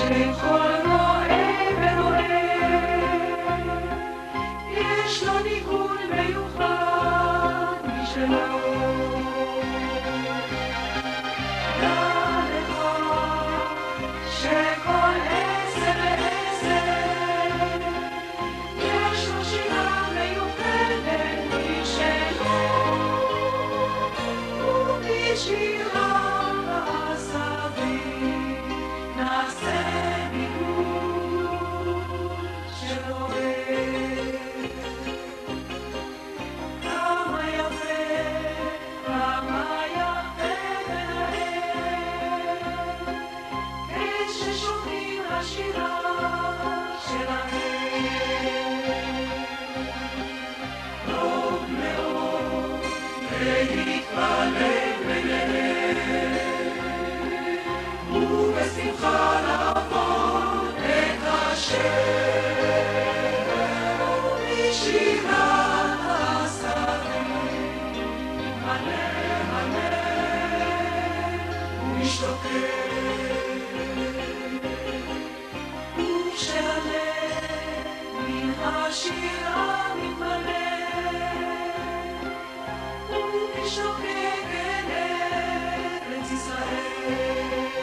שכל רואה ורואה, יש. ובשמחה לעבוד את השם, ובשירת הסביב, מלא מלא ומשתוקק, וכשהלב מן השירה מתמלא, ומשתוקק אל ארץ ישראל.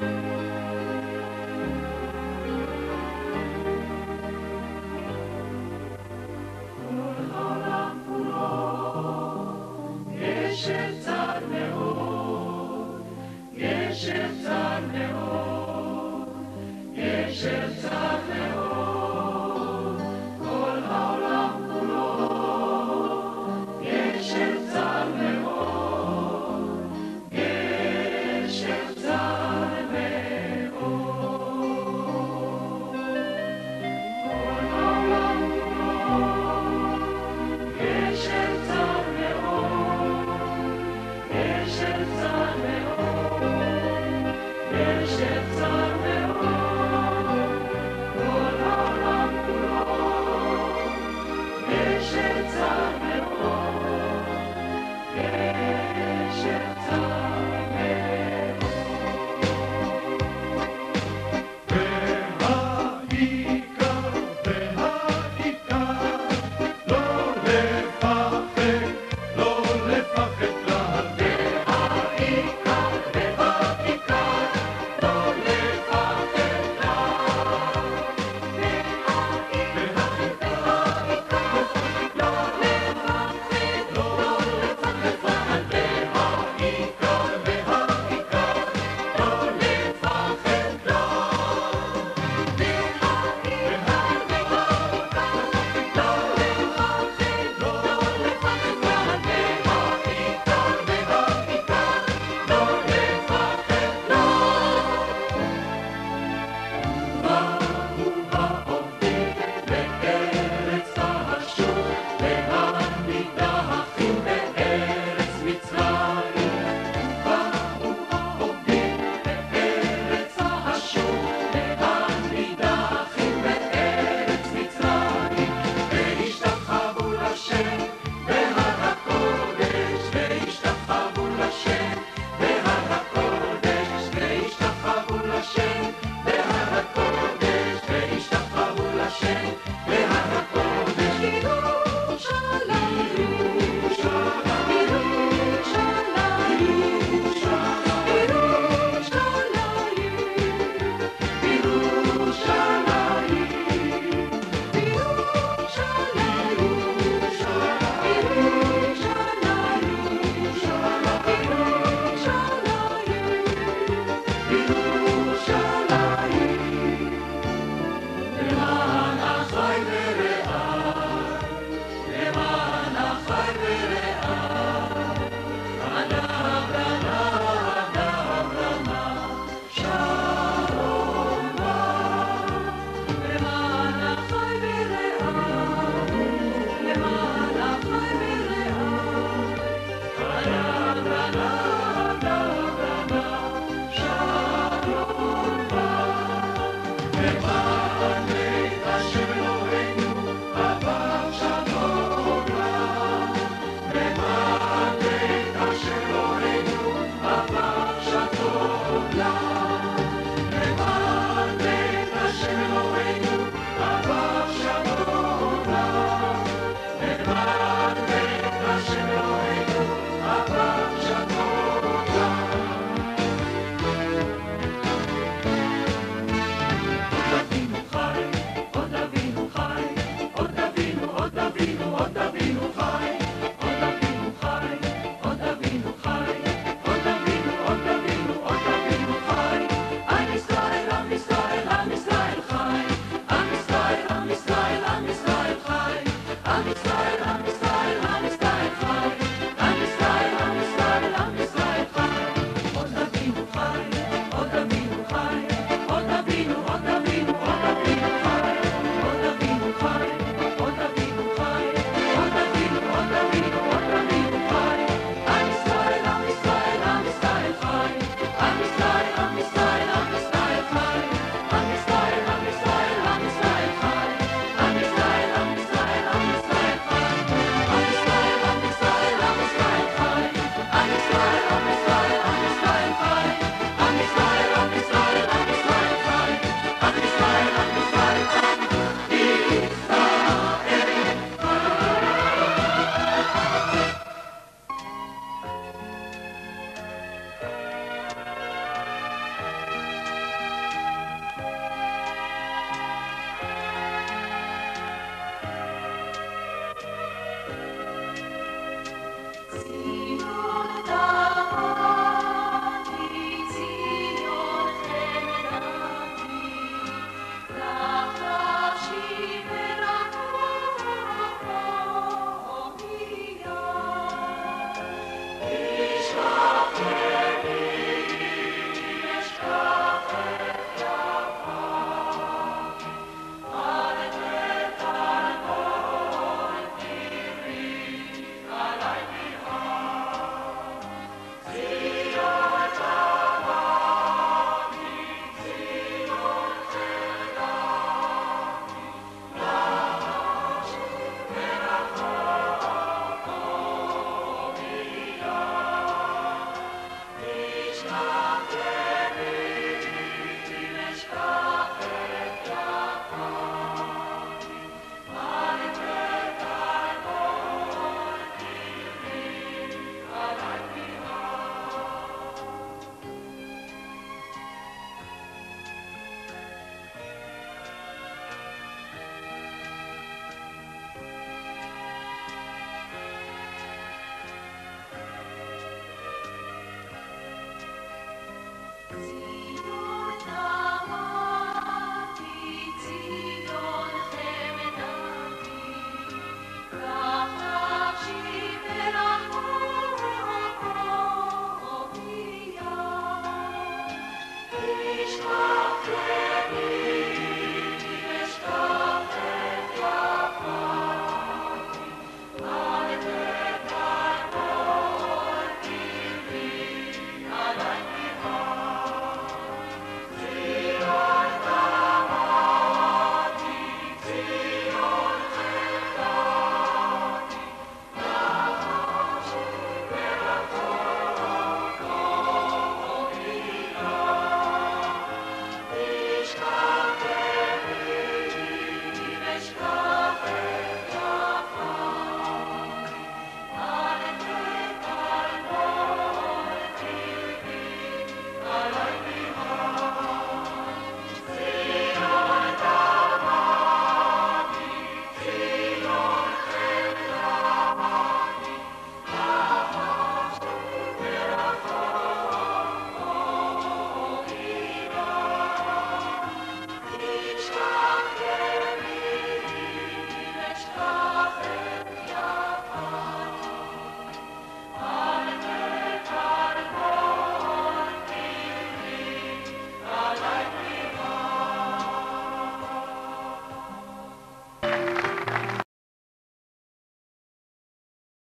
Bye.